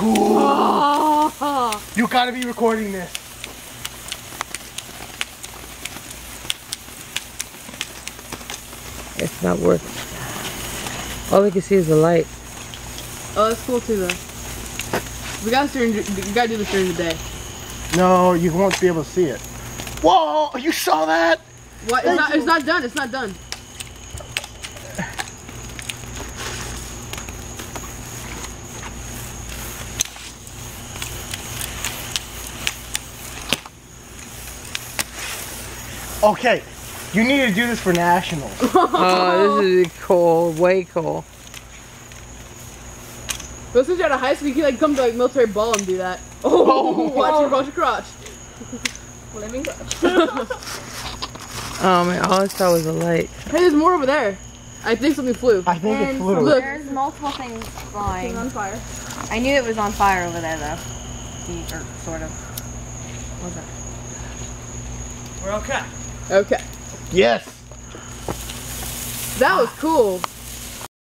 cool. Oh. You gotta be recording this. It's not working. All we can see is the light. Oh, that's cool too, though. We gotta, during, we gotta do this during the day. No, you won't be able to see it. Whoa, you saw that? What? It's not. It's not done. It's not done. Okay, you need to do this for nationals. Oh, this is cool. Way cool. But since you're out of high school, you can like come to like military ball and do that. Oh, oh, watch your watch your crotch. Flaming crotch. Oh man, all I saw was a light. Hey, there's more over there. I think something flew. I think it And flew. Look. there's multiple things flying. on fire. I knew it was on fire over there though. The- Or sort of. Was it? We're okay. Okay, Yes. that was cool.